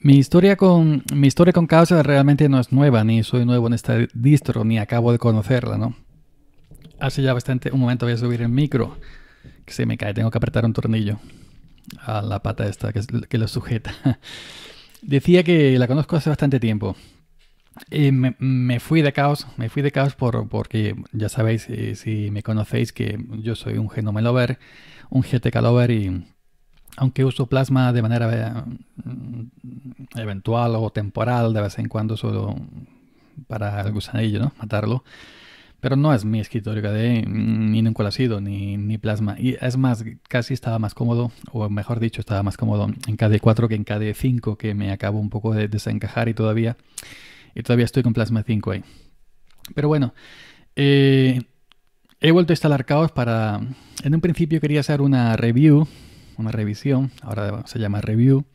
Mi historia con mi historia con Chaos realmente no es nueva, ni soy nuevo en esta distro, ni acabo de conocerla, ¿no? Hace ya bastante un momento voy a subir el micro, que se me cae, tengo que apretar un tornillo a la pata esta que, que lo sujeta. Decía que la conozco hace bastante tiempo. Y me, fui de caos, me fui de caos por, porque ya sabéis, eh, si me conocéis, que yo soy un genome lover, un GTK lover y aunque uso plasma de manera mm, eventual o temporal, de vez en cuando solo para el gusanillo, ¿no? Matarlo. Pero no es mi escritorio KDE, ni nunca lo ha sido, ni, ni plasma. Y es más, casi estaba más cómodo, o mejor dicho, estaba más cómodo en KDE4 que en KDE5, que me acabo un poco de desencajar y todavía, y todavía estoy con Plasma 5 ahí. Pero bueno, eh, he vuelto a instalar Chaos para... En un principio quería hacer una review una revisión, ahora se llama review,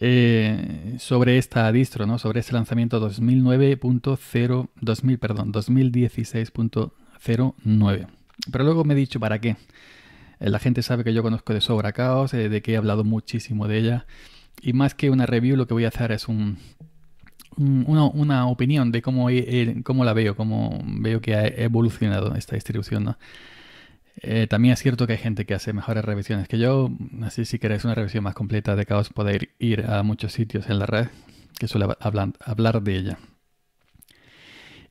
eh, sobre esta distro, ¿no? sobre este lanzamiento 2009.0, 2000, perdón, 2016.09. Pero luego me he dicho, ¿para qué? Eh, la gente sabe que yo conozco de sobra Chaos, eh, de que he hablado muchísimo de ella. Y más que una review, lo que voy a hacer es un, una, opinión de cómo, cómo la veo, cómo veo que ha evolucionado esta distribución. Eh, también es cierto que hay gente que hace mejores revisiones que yo, así si queréis una revisión más completa de Chaos podéis ir a muchos sitios en la red que suele hablar, de ella.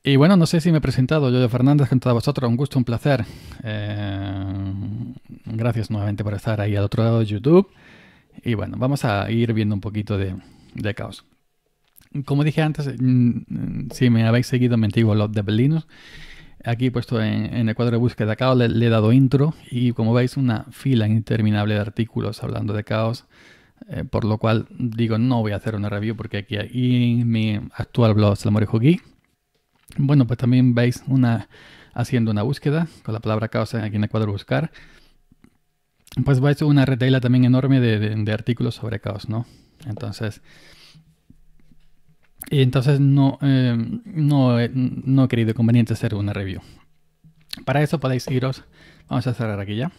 Y bueno, no sé si me he presentado, yo de Fernández con todos vosotros, un gusto, un placer. Eh, gracias nuevamente por estar ahí al otro lado de YouTube. Y bueno, vamos a ir viendo un poquito de, de Chaos. Como dije antes, mm, si me habéis seguido, me antiguo Lot de Linux aquí puesto en, el cuadro de búsqueda caos, le, he dado intro y como veis una fila interminable de artículos hablando de caos, eh, por lo cual digo no voy a hacer una review porque aquí en mi actual blog Salmorejo Geek, bueno pues también veis una haciendo una búsqueda con la palabra caos aquí en el cuadro buscar, pues veis una retaila también enorme de, de artículos sobre caos, ¿no? Entonces... Y entonces no, eh, no, no, he querido conveniente hacer una review. Para eso podéis iros, vamos a cerrar aquí ya.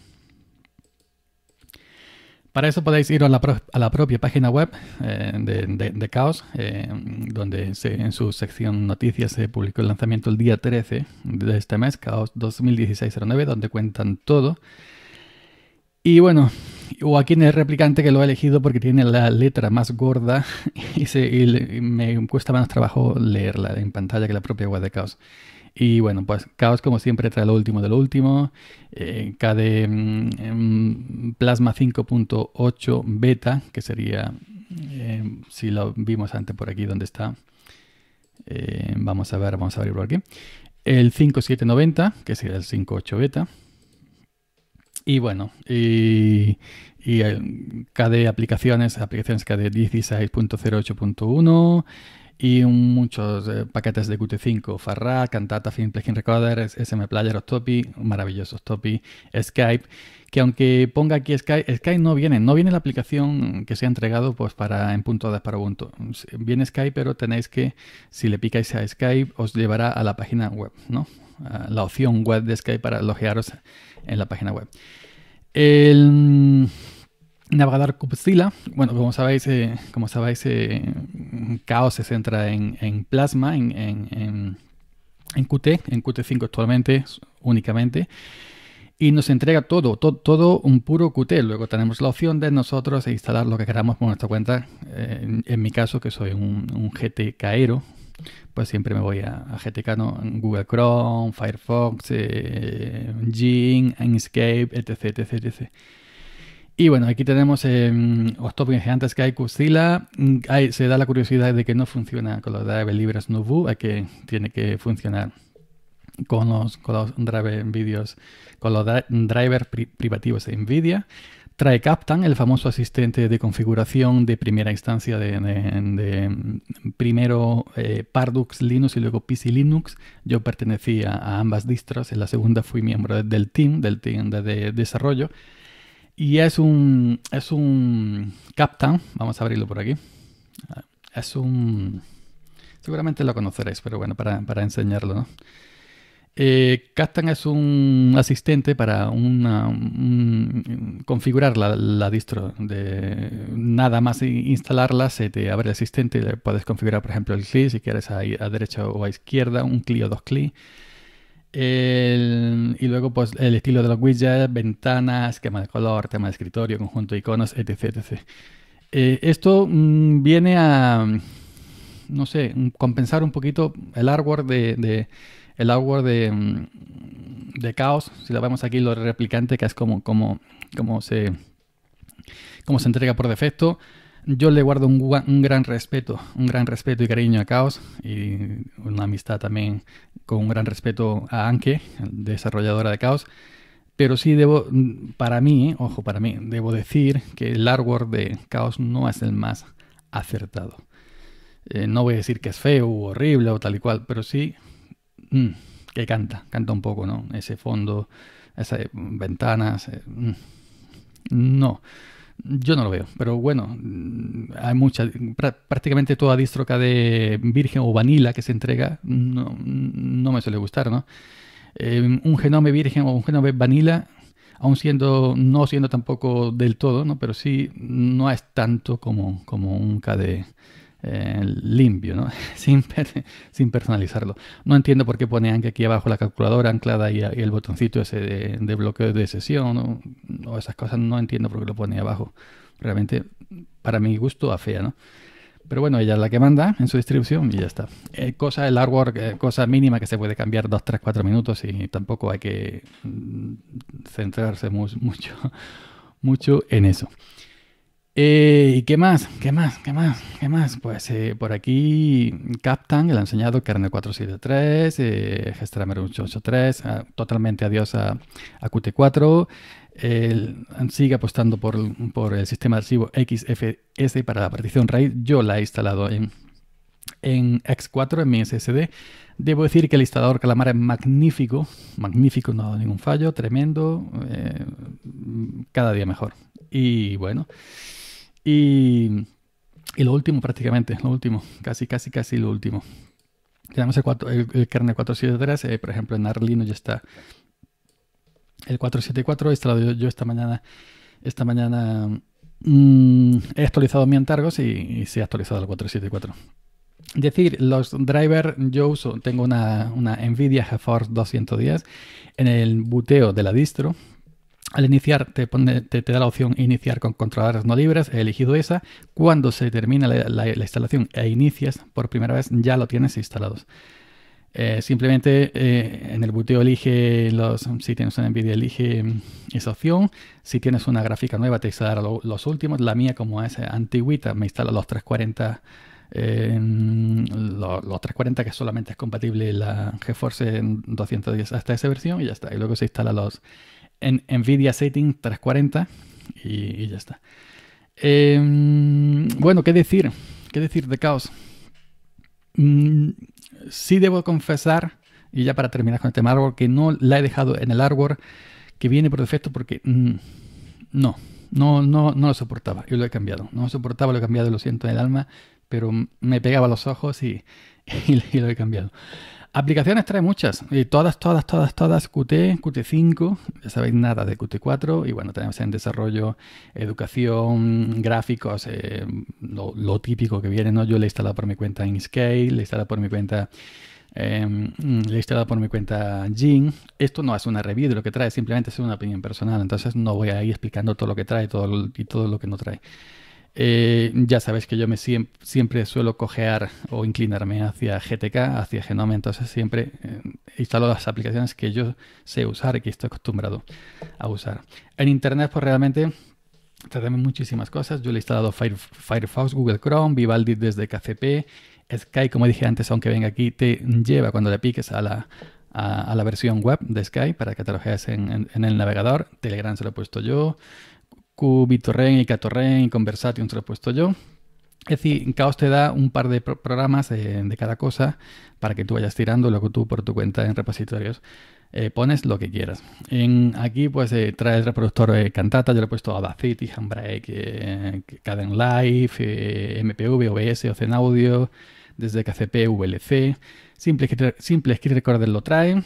Para eso podéis ir a la, a la propia página web eh, de, de, Chaos, eh, donde en su sección noticias se publicó el lanzamiento el día 13 de este mes, Chaos 2016-09, donde cuentan todo. Y bueno, o aquí en el replicante que lo he elegido porque tiene la letra más gorda y, me cuesta menos trabajo leerla en pantalla que la propia web de Chaos. Y bueno, pues Chaos como siempre trae lo último de lo último. Eh, KDE mm, Plasma 5.8 beta, que sería, eh, si lo vimos antes por aquí donde está. Eh, vamos a ver, vamos a abrirlo aquí. El 5790, que sería el 5.8 beta. Y bueno, y, y KDE aplicaciones, aplicaciones KDE 16.08.1 y muchos paquetes de Qt5, Farra, Cantata, Film Plugin Recorder, SM Player, Octopi, maravillosos Octopi, Skype, que aunque ponga aquí Skype, Skype no viene, no viene la aplicación que se ha entregado pues para en punto de para Ubuntu. Viene Skype, pero tenéis que, si le picáis a Skype, os llevará a la página web, ¿no? la opción web de Skype para logearos en la página web. El navegador Kubzilla, bueno, como sabéis, eh, como sabéis eh, Chaos se centra en, Plasma, en, en, en, Qt, en Qt5 actualmente únicamente, y nos entrega todo, todo, un puro Qt. Luego tenemos la opción de nosotros instalar lo que queramos por nuestra cuenta. Eh, en, mi caso, que soy un, un GTKero, pues siempre me voy a, GTK, ¿no? Google Chrome, Firefox, eh, Inkscape, etc, etc, etc. Y bueno, aquí tenemos eh, Octopus Gigantes que hay Cusila. se da la curiosidad de que no funciona con los drivers libres Nubu, hay que tiene que funcionar con los, con los con los drivers privativos de NVIDIA. Trae Captain, el famoso asistente de configuración de primera instancia de, primero eh, Pardux Linux y luego PC Linux. Yo pertenecía a ambas distros. En la segunda fui miembro del team, del team de, desarrollo. Y es un, es un Captain. Vamos a abrirlo por aquí. Es un... Seguramente lo conoceréis, pero bueno, para, para enseñarlo, ¿no? Eh, es un asistente para una, configurar la, distro. De nada más instalarla, se te abre el asistente. Le puedes configurar, por ejemplo, el CLI si quieres a, a derecha o a izquierda, un CLI o dos CLI. Y luego, pues, el estilo de los widgets, ventanas, esquema de color, tema de escritorio, conjunto de iconos, etc. etc. Eh, esto mm, viene a, no sé, compensar un poquito el hardware de el hardware de, mm, de Chaos, si lo vemos aquí, lo replicante, que es como, como, como, se, como se entrega por defecto. Yo le guardo un, gran respeto, un gran respeto y cariño a Chaos y una amistad también con un gran respeto a Anke, desarrolladora de Chaos. Pero sí debo, para mí, ojo, para mí, debo decir que el hardware de Chaos no es el más acertado. Eh, no voy a decir que es feo horrible o tal y cual, pero sí Mm, que canta, canta un poco, ¿no? Ese fondo, esas ventanas. Eh, mm, no, yo no lo veo, pero bueno, mm, hay mucha, prácticamente toda distroca de virgen o vanilla que se entrega no, me suele gustar, ¿no? Eh, un genome virgen o un genome vanilla, aún siendo, no siendo tampoco del todo, ¿no? Pero sí no es tanto como, como un KDE eh, limpio, ¿no? sin, personalizarlo. No entiendo por qué pone aquí abajo la calculadora anclada y, el botoncito ese de, bloqueo de sesión o esas cosas. No entiendo por qué lo pone abajo. Realmente, para mi gusto, a fea, ¿no? Pero bueno, ella es la que manda en su distribución y ya está. Eh, cosa, el hardware, eh, cosa mínima que se puede cambiar 2, 3, 4 minutos y tampoco hay que mm, centrarse mucho, mucho en eso. Eh, ¿Y qué más? ¿Qué más? ¿Qué más? ¿Qué más? Pues eh, por aquí Captain, le ha enseñado kernel 473, eh, Gestramer 883, ah, totalmente adiós a, Qt4. sigue apostando por, el sistema de archivo XFS para la partición RAID. Yo la he instalado en, en X4, en mi SSD. Debo decir que el instalador Calamar es magnífico, magnífico, no ha dado ningún fallo, tremendo, eh, cada día mejor. Y bueno, y, lo último prácticamente, lo último, casi, casi, casi lo último. Tenemos el, el, kernel 473, eh, por ejemplo en Arlino ya está el 474 he instalado yo, esta mañana. Esta mañana mm, he actualizado mi Antargos y, se ha actualizado el 474. Decir, los drivers yo uso, tengo una, una Nvidia GeForce 210 en el buteo de la distro, al iniciar te, te, da la opción iniciar con controladores no libres, he elegido esa. Cuando se termina la, instalación e inicias por primera vez, ya lo tienes instalados. Eh, simplemente eh, en el buteo elige los, si tienes una NVIDIA elige mm, esa opción. Si tienes una gráfica nueva te instalará los últimos. La mía como es antiguita me instala los 340 los, 340 que solamente es compatible la GeForce 210 hasta esa versión y ya está. Y luego se instala los en NVIDIA Setting 340 y, ya está. Em, bueno, ¿qué decir? ¿Qué decir de Chaos? Mm, sí debo confesar, y ya para terminar con este hardware, que no la he dejado en el hardware que viene por defecto porque mm, no, no, no, no lo soportaba. Yo lo he cambiado. No lo soportaba, lo he cambiado, lo siento en el alma, pero me pegaba los ojos y, y lo he cambiado. Aplicaciones trae muchas, y todas, todas, todas, todas, Qt, Qt5, ya sabéis nada de Qt4, y bueno, tenemos en desarrollo, educación, gráficos, eh, lo, típico que viene, ¿no? Yo le he instalado por mi cuenta Inkscape, le he instalado por mi cuenta... Em, le he por mi cuenta Jing. Esto no es una review de lo que trae, simplemente es una opinión personal. Entonces no voy a ir explicando todo lo que trae todo y todo lo que no trae. Eh, ya sabes que yo me siempre, suelo cojear o inclinarme hacia GTK, hacia Genome, entonces siempre eh, instalo las aplicaciones que yo sé usar y que estoy acostumbrado a usar. En Internet, pues realmente tenemos muchísimas cosas. Yo le he instalado Firefox, Google Chrome, Vivaldi desde KCP, Sky, como dije antes, aunque venga aquí, te lleva cuando le piques a la, a, la versión web de Sky para que te lo en, en, el navegador. Telegram se lo he puesto yo. BitTorrent y KTorrent y Conversation se lo he puesto yo. Es decir, Chaos te da un par de programas eh, de cada cosa para que tú vayas tirando, luego tú por tu cuenta en repositorios eh, pones lo que quieras. En, aquí pues eh, trae el reproductor Cantata, yo le he puesto Audacity, Handbrake, Caden Live, MPV, OBS, Ocen Audio, desde KCP, VLC, Simple, Simple Script Recorder lo trae,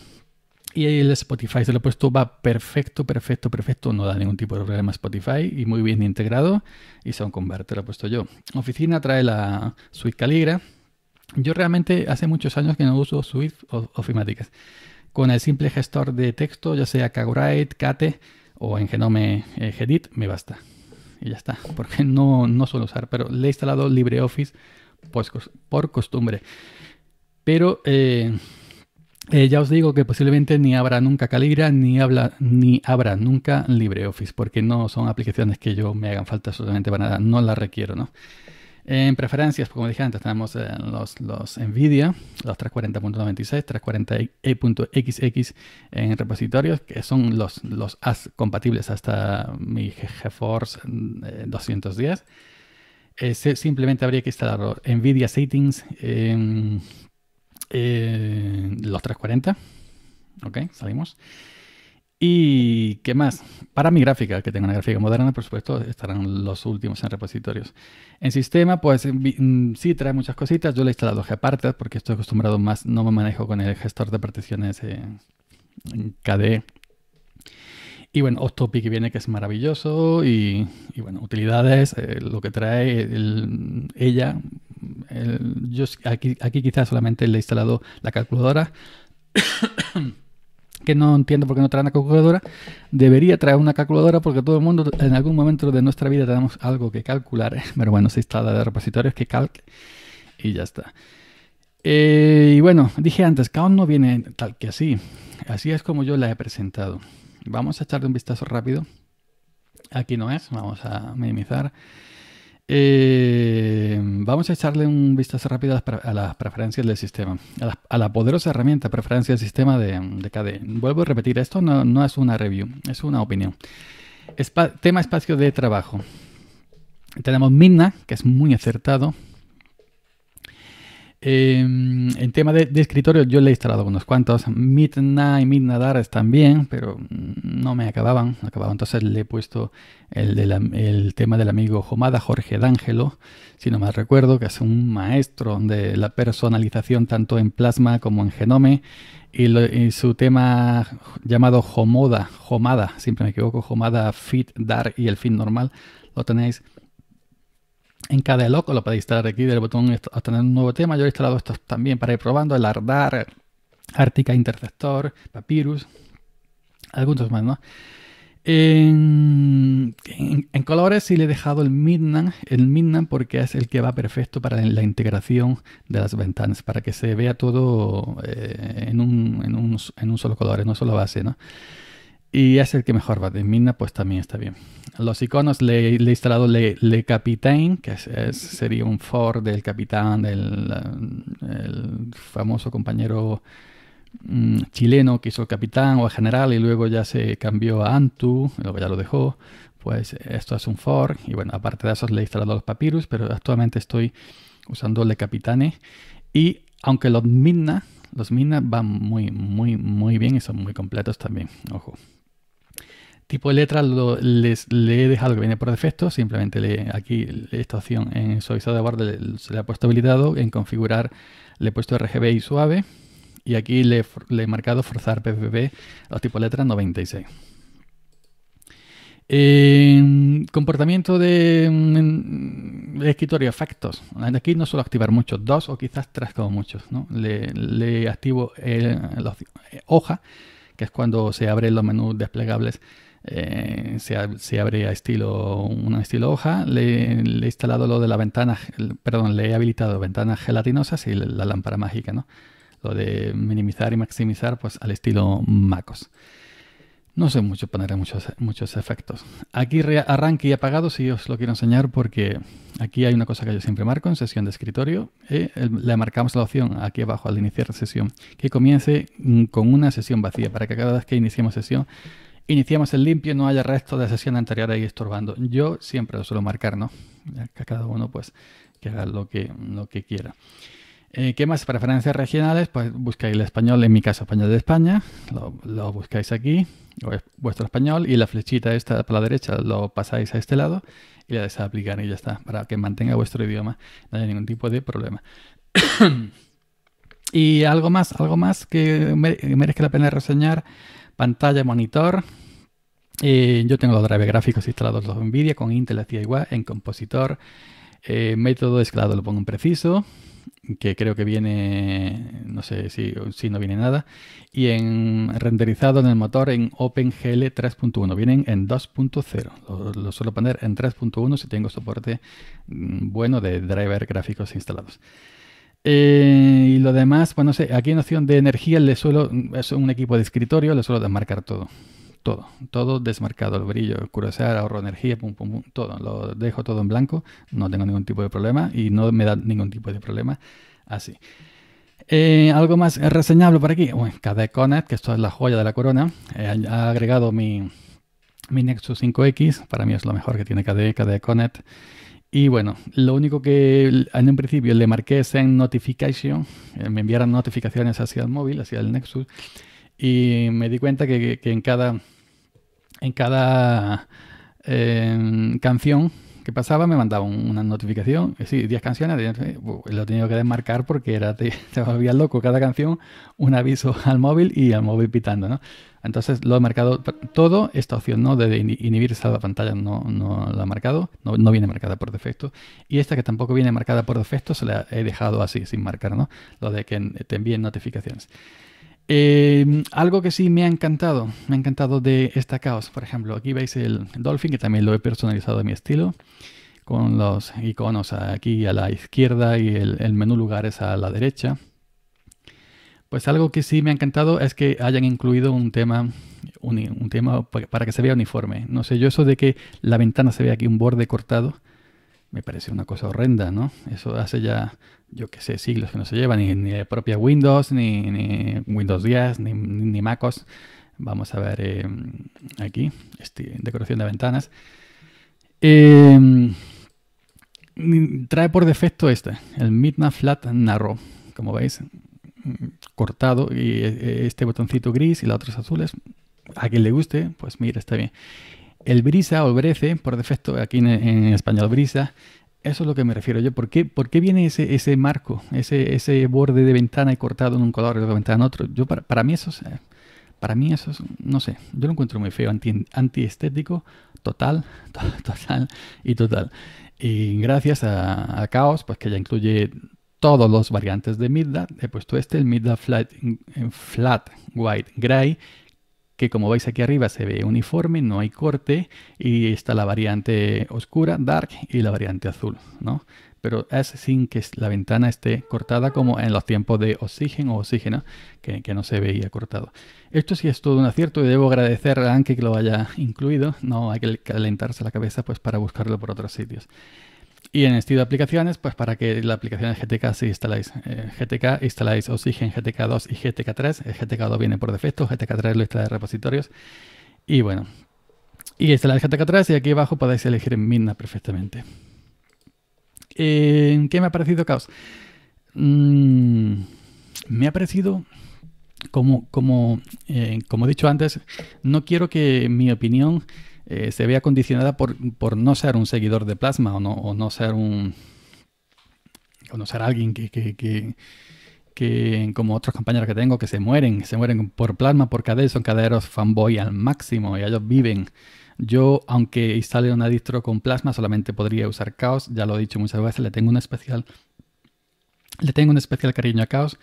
Y el Spotify se lo he puesto, va perfecto, perfecto, perfecto. No da ningún tipo de problema Spotify y muy bien integrado. Y Sound Converter lo he puesto yo. Oficina trae la Suite Caligra. Yo realmente hace muchos años que no uso Suite ofimáticas. Con el simple gestor de texto, ya sea Kagurite, Kate o en Genome eh, Gedit, me basta. Y ya está, porque no, no suelo usar, pero le he instalado LibreOffice pues, por costumbre. Pero eh, eh, ya os digo que posiblemente ni habrá nunca Caligra ni, habla, ni habrá nunca LibreOffice, porque no son aplicaciones que yo me hagan falta absolutamente para nada, no las requiero, ¿no? En preferencias, como dije antes, tenemos eh, los, los, NVIDIA, los 340.96, 340e.xx en repositorios, que son los, los compatibles hasta mi GeForce 210. Eh, simplemente habría que instalar NVIDIA Settings en los 340. Ok, salimos. ¿Y qué más? Para mi gráfica, que tengo una gráfica moderna, por supuesto, estarán los últimos en repositorios. En sistema, pues mm, sí trae muchas cositas. Yo le he instalado Gparted porque estoy acostumbrado más, no me manejo con el gestor de particiones en KDE. Y bueno, Octopi que viene que es maravilloso y, bueno, utilidades, eh, lo que trae ella. Yo aquí, aquí quizás solamente le he instalado la calculadora que no entiendo por qué no trae una calculadora, debería traer una calculadora porque todo el mundo en algún momento de nuestra vida tenemos algo que calcular. Pero bueno, se instala de repositorios que calc y ya está. Eh, y bueno, dije antes, Kaon no viene tal que así. Así es como yo la he presentado. Vamos a echarle un vistazo rápido. Aquí no es, vamos a minimizar. Eh, vamos a echarle un vistazo rápido a las, preferencias del sistema, a la, poderosa herramienta preferencia del sistema de, de KDE. Vuelvo a repetir, esto no, es una review, es una opinión. tema espacio de trabajo. Tenemos Midna, que es muy acertado. Em, en tema de, escritorio yo le he instalado unos cuantos. Midna y Midnadar también, pero no me acababan. acababan. Entonces le he puesto el, tema del amigo Jomada, Jorge D'Angelo, si no mal recuerdo, que es un maestro de la personalización tanto en Plasma como en Genome. Y, su tema llamado Jomoda, Jomada, siempre me equivoco, Jomada Fit Dar y el fin normal, lo tenéis en cada loco lo podéis instalar aquí del botón tener un nuevo tema. Yo he instalado estos también para ir probando el Ardar, Arctica Interceptor, Papyrus, algunos más, ¿no? En, colores sí le he dejado el Midnight, el Midnight porque es el que va perfecto para la integración de las ventanas, para que se vea todo eh, en, un, en, un, en, un, solo color, en una sola base, ¿no? Y es el que mejor va. De Midna, pues también está bien. Los iconos le, he instalado Le, Le Capitaine, que sería un for del capitán, del el famoso compañero mm, chileno que hizo el capitán o el general y luego ya se cambió a Antu, luego ya lo dejó. Pues esto es un for. Y bueno, aparte de eso le he instalado los papyrus, pero actualmente estoy usando Le Capitane. Y aunque los Midna, los Midna van muy, muy, muy bien y son muy completos también. Ojo. Tipo de letra les, le he dejado que viene por defecto, simplemente le, aquí esta opción en suavizado de borde se le ha puesto habilitado, en configurar le he puesto RGB y suave y aquí le, he marcado forzar PPP los tipos de letra 96. comportamiento de, escritorio, efectos. Aquí no suelo activar muchos, dos o quizás tres como muchos. ¿no? Le, activo hoja, que es cuando se abren los menús desplegables eh, se, abre a estilo, un estilo hoja. Le, he instalado lo de la ventana, perdón, le he habilitado ventanas gelatinosas y la, lámpara mágica, ¿no? Lo de minimizar y maximizar, pues al estilo MacOS. No sé mucho poner muchos, muchos efectos. Aquí arranque y apagado si os lo quiero enseñar porque aquí hay una cosa que yo siempre marco en sesión de escritorio. Eh, le marcamos la opción aquí abajo al iniciar sesión que comience mm, con una sesión vacía para que cada vez que iniciemos sesión iniciamos el limpio, no haya resto de sesión anterior ahí estorbando. Yo siempre lo suelo marcar, ¿no? Que cada uno pues que haga lo que, lo que quiera. Eh, ¿Qué más? Preferencias regionales, pues buscáis el español, en mi caso español de España, lo, buscáis aquí, vuestro español, y la flechita esta para la derecha lo pasáis a este lado y le dais a aplicar y ya está, para que mantenga vuestro idioma, no haya ningún tipo de problema. Y algo más, algo más que merezca la pena reseñar. Pantalla, monitor. Eh, yo tengo los drivers gráficos instalados los NVIDIA con Intel igual en compositor. Eh, método de escalado lo pongo en preciso, que creo que viene, no sé si, si no viene nada. Y en renderizado en el motor en OpenGL 3.1. Vienen en 2.0. Lo, lo, suelo poner en 3.1 si tengo soporte mm, bueno de driver gráficos instalados. Eh, y lo demás, bueno, no sé, aquí en opción de energía le suelo, es un equipo de escritorio, le suelo desmarcar todo. Todo, todo desmarcado, el brillo, cursar, ahorro energía, pum, pum, pum, todo. Lo dejo todo en blanco, no tengo ningún tipo de problema y no me da ningún tipo de problema así. Eh, algo más reseñable por aquí. Bueno, KDE Connect, que esto es la joya de la corona. Eh, ha agregado mi, mi Nexus 5X. Para mí es lo mejor que tiene KDE, KDE Connect. Y bueno, lo único que en un principio le marqué Send Notification, eh, me enviaran notificaciones hacia el móvil, hacia el Nexus, y me di cuenta que, en cada, en cada em, canción que pasaba me mandaba una notificación, eh, sí, 10 canciones, lo he tenido que desmarcar porque era, te, te volvía loco cada canción, un aviso al móvil y al móvil pitando, ¿no? Entonces lo he marcado todo, esta opción ¿no? de inhibir esa pantalla no, no la he marcado, no, viene marcada por defecto. Y esta que tampoco viene marcada por defecto se la he dejado así, sin marcar, ¿no? Lo de que te envíen notificaciones. Eh, algo que sí me ha encantado, me ha encantado de esta caos, por ejemplo, aquí veis el Dolphin, que también lo he personalizado a mi estilo, con los iconos aquí a la izquierda y el, el menú lugares a la derecha. Pues algo que sí me ha encantado es que hayan incluido un tema, un, tema para que se vea uniforme. No sé, yo eso de que la ventana se vea aquí un borde cortado, me parece una cosa horrenda, ¿no? Eso hace ya, yo qué sé, siglos que no se lleva, ni, ni propia Windows, ni, Windows 10, ni, ni, MacOS. Vamos a ver eh, aquí, este, decoración de ventanas. Em, trae por defecto este, el Midnight Flat Narrow, como veis cortado y eh, este botoncito gris y los otros azules. A quien le guste, pues mira, está bien. El brisa o brece, por defecto, aquí en, español brisa, eso es lo que me refiero yo. ¿Por qué, por qué viene ese, ese marco, ese, ese borde de ventana y cortado en un color y de ventana en otro? Yo, para, para mí eso es, para mí no sé, yo lo encuentro muy feo, anti, antiestético, total, total y total. Y gracias a, a Chaos, pues que ya incluye todos los variantes de Midda. He puesto este, el Midda Flat, Flat White Gray, que como veis aquí arriba se ve uniforme, no hay corte, y está la variante oscura, dark, y la variante azul, ¿no? Pero es sin que la ventana esté cortada como en los tiempos de oxígeno o oxígeno, que, no se veía cortado. Esto sí es todo un acierto y debo agradecer a Anke que lo haya incluido. No hay que calentarse la cabeza pues para buscarlo por otros sitios. Y en estilo de aplicaciones, pues para que la aplicación de GTK se instaláis eh, GTK, instaláis Oxygen GTK2 y GTK3. El GTK2 viene por defecto, GTK3 lo de repositorios. Y bueno, y instaláis GTK3 y aquí abajo podéis elegir Midna perfectamente. Eh, ¿Qué me ha parecido Chaos? Mm, me ha parecido, como, como, eh, como he dicho antes, no quiero que mi opinión eh, se vea condicionada por, por, no ser un seguidor de Plasma o no, no ser un o no ser alguien que, que, que, como otros compañeros que tengo que se mueren, se mueren por Plasma, por KDE, son caderos fanboy al máximo y ellos viven. Yo, aunque instale una distro con Plasma, solamente podría usar Chaos, ya lo he dicho muchas veces, le tengo un especial le tengo un especial cariño a Chaos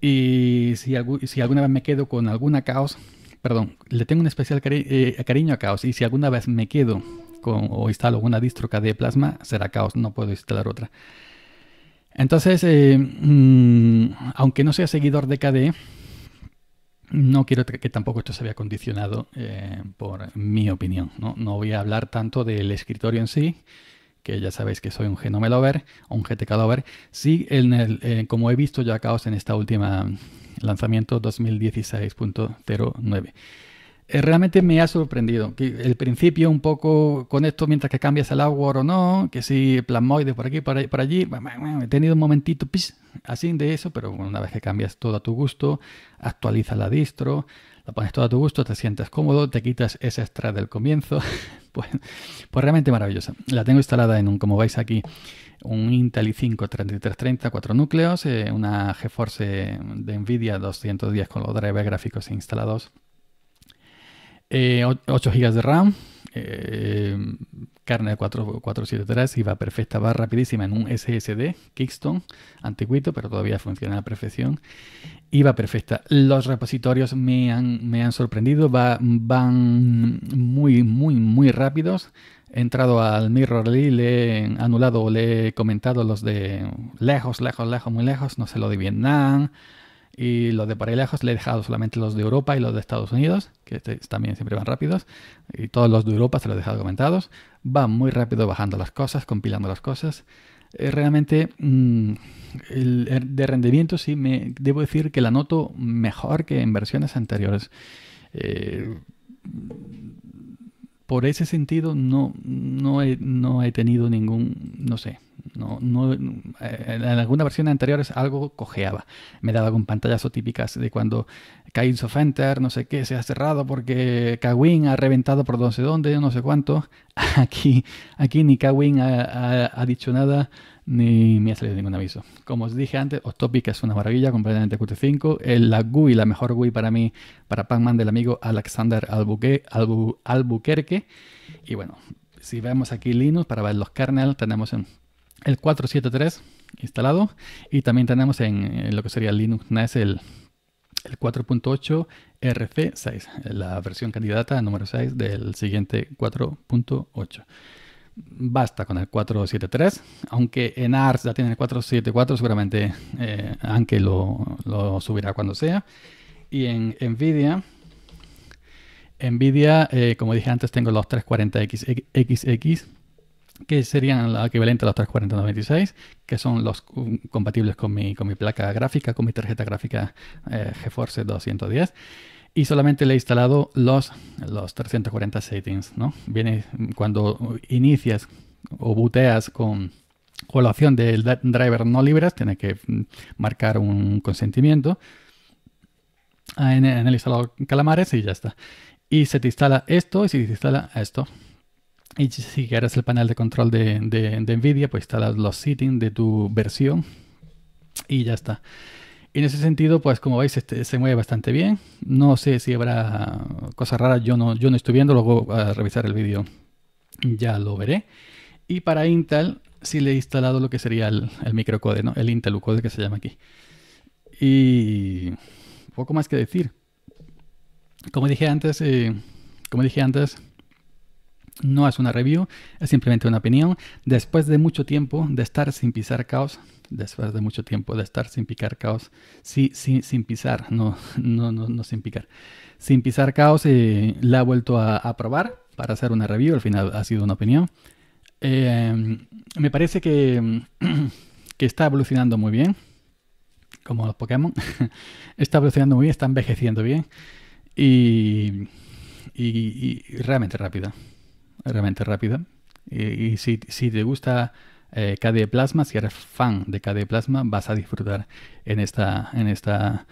y si, si alguna vez me quedo con alguna Chaos perdón, le tengo un especial eh, cariño a Chaos y si alguna vez me quedo con, o instalo una distro KDE Plasma, será Chaos, no puedo instalar otra. Entonces, eh, mm, aunque no sea seguidor de KDE, no quiero que tampoco esto se vea condicionado eh, por mi opinión. ¿no? voy a hablar tanto del escritorio en sí, que ya sabéis que soy un Genome Lover un GTK Lover. Sí, en como he visto ya Chaos en esta última lanzamiento 2016.09. Eh, realmente me ha sorprendido. Que el principio un poco con esto, mientras que cambias el agua o no, que si plasmoide por aquí, por, por allí, he tenido un momentito así de eso, pero una vez que cambias todo a tu gusto, actualiza la distro, la pones todo a tu gusto, te sientes cómodo, te quitas ese extra del comienzo. pues, pues realmente maravillosa. La tengo instalada en un, como veis aquí, un Intel i5 3330, 4 núcleos, eh, una GeForce de Nvidia 210 con los drivers gráficos instalados, 8 eh, GB de RAM, eh, carne 4, 473 iba perfecta, va rapidísima en un SSD Kingston, antiguito, pero todavía funciona a la perfección. Iba perfecta. Los repositorios me han, me han sorprendido, va, van muy, muy, muy rápidos. He entrado al Mirrorly, le he anulado le he comentado los de lejos, lejos, lejos, muy lejos, no se lo de Vietnam. Y los de por ahí lejos le he dejado solamente los de Europa y los de Estados Unidos, que este también siempre van rápidos. Y todos los de Europa se los he dejado comentados. Va muy rápido bajando las cosas, compilando las cosas. Eh, realmente, mm, el, de rendimiento sí me debo decir que la noto mejor que en versiones anteriores. Eh, por ese sentido no, no, he, no he tenido ningún, no sé, no, no, eh, en alguna versión anterior algo cojeaba. Me daba con pantallas típicas de cuando Kains of Enter, no sé qué, se ha cerrado porque Kawin ha reventado por no sé dónde, no sé cuánto. Aquí, aquí ni Kawin ha, ha dicho nada ni me ha salido ningún aviso. Como os dije antes, Octopic es una maravilla, completamente Qt5. El, la GUI, la mejor GUI para mí, para Pacman del amigo Alexander Albuquerque. Y bueno, si vemos aquí Linux, para ver los kernels, tenemos en el 473 instalado y también tenemos en, lo que sería Linux NES el, el 4.8 RC6, la versión candidata número 6 del siguiente 4.8 basta con el 473, aunque en ARS ya tiene el 474, seguramente eh, Anke lo, lo, subirá cuando sea. Y en NVIDIA, NVIDIA, eh, como dije antes, tengo los 340XX, que serían el equivalente a los 34096, que son los compatibles con mi, con mi placa gráfica, con mi tarjeta gráfica eh, GeForce 210 y solamente le he instalado los, los 340 settings, ¿no? Viene cuando inicias o booteas con, con la opción del driver no libres, tiene que marcar un consentimiento en, el instalador Calamares y ya está. Y se te instala esto y se te instala esto. Y si quieres el panel de control de, de, de NVIDIA, pues instalas los settings de tu versión y ya está. En ese sentido, pues como veis, este, se mueve bastante bien. No sé si habrá cosas raras, yo no, yo no estoy viendo, luego a revisar el vídeo ya lo veré. Y para Intel sí le he instalado lo que sería el, microcode, ¿no? el Intel Ucode que se llama aquí. Y poco más que decir. Como dije antes, eh, como dije antes, no es una review, es simplemente una opinión. Después de mucho tiempo de estar sin pisar caos, después de mucho tiempo de estar sin picar caos, sí, sí, sin pisar, no, no, no, sin picar, sin pisar caos, eh, la he vuelto a, probar para hacer una review, al final ha sido una opinión. Eh, me parece que, que está evolucionando muy bien, como los Pokémon, está evolucionando muy bien, está envejeciendo bien y, y, realmente rápida, realmente rápida. Y, si, te gusta eh, KDE Plasma, si eres fan de KDE Plasma, vas a disfrutar en esta, en esta,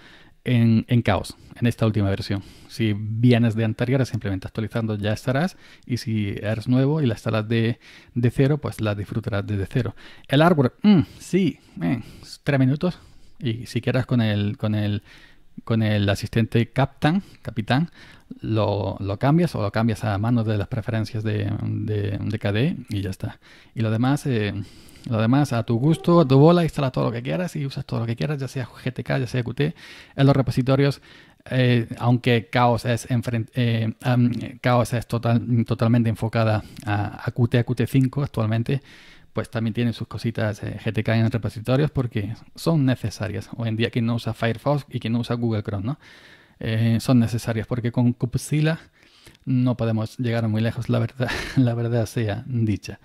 en, en, Chaos, en esta última versión. Si vienes de anteriores, simplemente actualizando ya estarás. Y si eres nuevo y la instalas de, de cero, pues la disfrutarás desde cero. El árbol, mm, sí, eh, tres minutos. Y si quieres con el, con el, con el asistente Captain, capitán, lo, lo, cambias o lo cambias a mano de las preferencias de, de, KDE y ya está. Y lo demás, eh, lo demás a tu gusto, a tu bola, instala todo lo que quieras y usas todo lo que quieras, ya sea GTK, ya sea Qt. En los repositorios, eh, aunque Chaos es, eh, Chaos es total, totalmente enfocada a Qt, a Qt5 actualmente, pues también tiene sus cositas GTK en repositorios porque son necesarias. Hoy en día quien no usa Firefox y quien no usa Google Chrome, ¿no? Eh, son necesarias porque con Cupsila no podemos llegar muy lejos, la verdad, la verdad sea dicha.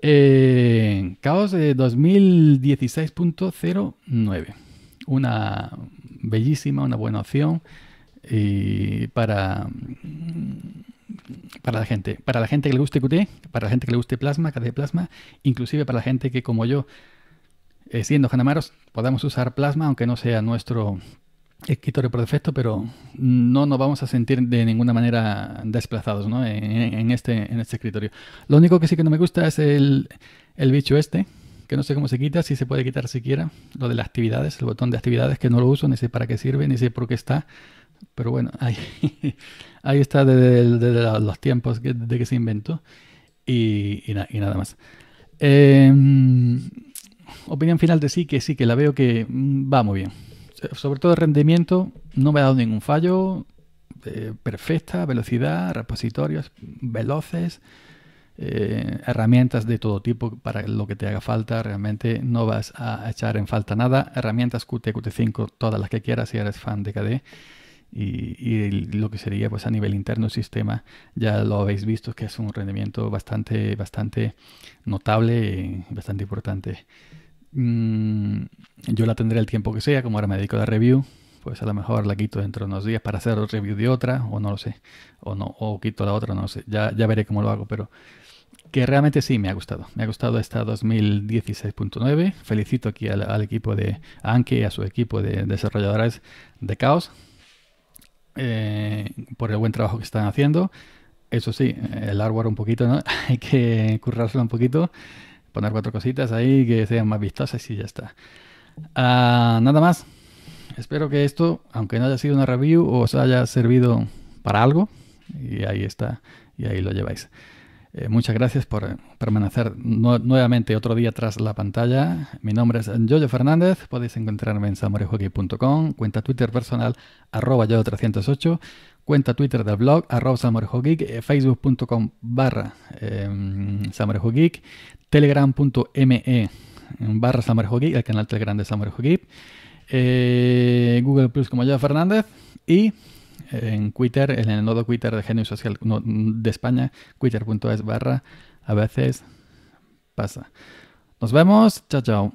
Eh, Chaos de 2016.09. Una bellísima, una buena opción y para, para la gente. Para la gente que le guste Qt, para la gente que le guste Plasma, KDE Plasma, inclusive para la gente que como yo, eh, siendo Hanamaros, podamos usar Plasma, aunque no sea nuestro escritorio por defecto, pero no nos vamos a sentir de ninguna manera desplazados ¿no? en, este, en este escritorio. Lo único que sí que no me gusta es el, el bicho este, que no sé cómo se quita, si se puede quitar siquiera, lo de las actividades, el botón de actividades que no lo uso, ni sé para qué sirve, ni sé por qué está, pero bueno, ahí, ahí está desde, los tiempos de que se inventó y, nada más. Em, opinión final de sí, que sí, que la veo que mm, va muy bien. Sobre todo el rendimiento, no me ha dado ningún fallo, eh, perfecta, velocidad, repositorios veloces. Eh, herramientas de todo tipo para lo que te haga falta. Realmente no vas a echar en falta nada. Herramientas Qt, Qt5, todas las que quieras si eres fan de KDE. Y, lo que sería pues a nivel interno sistema ya lo habéis visto que es un rendimiento bastante bastante notable y bastante importante mm, yo la tendré el tiempo que sea como ahora me dedico a la review pues a lo mejor la quito dentro de unos días para hacer review de otra o no lo sé o no o quito la otra no lo sé ya, ya veré cómo lo hago pero que realmente sí me ha gustado. Me ha gustado esta 2016.9. Felicito aquí al, equipo de Anke y a su equipo de desarrolladores de Chaos eh, por el buen trabajo que están haciendo. Eso sí, el hardware un poquito, ¿no? Hay que currárselo un poquito, poner cuatro cositas ahí que sean más vistosas y ya está. Ah, nada más. Espero que esto, aunque no haya sido una review, os haya servido para algo. Y ahí está, y ahí lo lleváis. Eh, muchas gracias por permanecer nuevamente otro día tras la pantalla. Mi nombre es Jojo Fernández. Podéis encontrarme en samorejoki.com, cuenta Twitter personal arroba yo308, cuenta Twitter del blog arroba samorejogeek, eh, facebook.com barra eh, telegram.me barra samorejogeek, el canal Telegram de eh, Google Plus como Jojo Fernández y en Twitter, en el nodo Twitter de Genio Social de España, twitter.es barra, a veces pasa. Nos vemos, chao, chao.